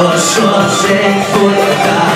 Joshua se fue